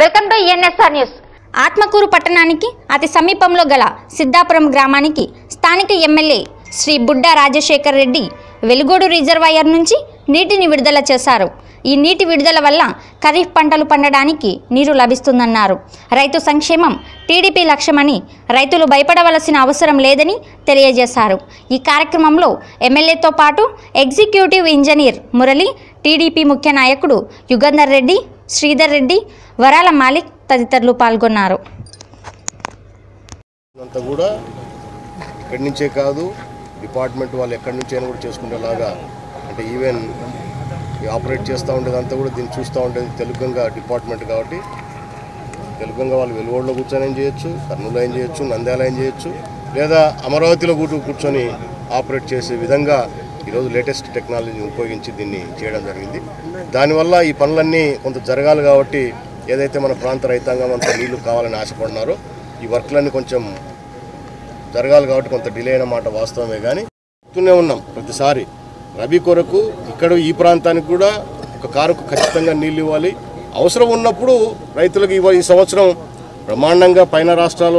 Welcome to NSR news Atmakur పట్టణానికి అతి సమీపంలో గల సిద్ధాపురం గ్రామానికి స్థానిక ఎమ్మెల్యే శ్రీ బుడ్డా రాజశేఖర్ రెడ్డి వెలుగోడు రిజర్వాయర్ నుంచి నీటిని విడుదల చేశారు. ఈ నీటి విడుదల వల్ల ఖరీఫ్ పంటలు పండడానికి నీరు లభిస్తుందన్నారు. రైతు సంక్షేమం టీడీపీ లక్ష్యమని రైతులు భయపడవలసిన అవసరం లేదని తెలియజేశారు. ఈ కార్యక్రమంలో ఎమ్మెల్యేతో పాటు ఎగ్జిక్యూటివ్ ఇంజనీర్ మురళి టీడీపీ ముఖ్య నాయకుడు యుగంధర్ రెడ్డి శ్రీధర్ రెడ్డి వరాల మాలిక్ తదితరులు పాల్గొన్నారు. అంతా కూడా ఇక్కడి నుంచే కాదు డిపార్ట్మెంట్ వాళ్ళు ఎక్కడి నుంచి అయినా కూడా చేసుకునేలాగా అంటే ఈవెన్ ఈ ఆపరేట్ చేస్తూ ఉండేదంతా కూడా దీన్ని చూస్తూ ఉండేది తెలుగుగంగా డిపార్ట్మెంట్ కాబట్టి తెలుగుగంగా వాళ్ళు వెలువడిలో కూర్చొని ఏం చేయొచ్చు కర్నూలు ఏం చేయొచ్చు నంద్యాల ఏం చేయొచ్చు లేదా అమరావతిలో కూర్చు కూర్చొని ఆపరేట్ చేసే విధంగా ఈరోజు లేటెస్ట్ టెక్నాలజీని ఉపయోగించి దీన్ని చేయడం జరిగింది. దానివల్ల ఈ పనులన్నీ కొంత జరగాలి కాబట్టి ఏదైతే మన ప్రాంత రైతాంగం అంతా నీళ్ళు కావాలని ఆశపడినారో ఈ వర్క్లన్నీ కొంచెం జరగాలి కాబట్టి కొంత డిలే అయిన మాట వాస్తవమే కానీ చెప్తూనే ఉన్నాం. ప్రతిసారి రబీ కొరకు ఇక్కడ ఈ ప్రాంతానికి కూడా ఒక కారుకు ఖచ్చితంగా నీళ్ళు ఇవ్వాలి. అవసరం ఉన్నప్పుడు రైతులకు ఇవ్వ ఈ సంవత్సరం బ్రహ్మాండంగా పైన రాష్ట్రాలు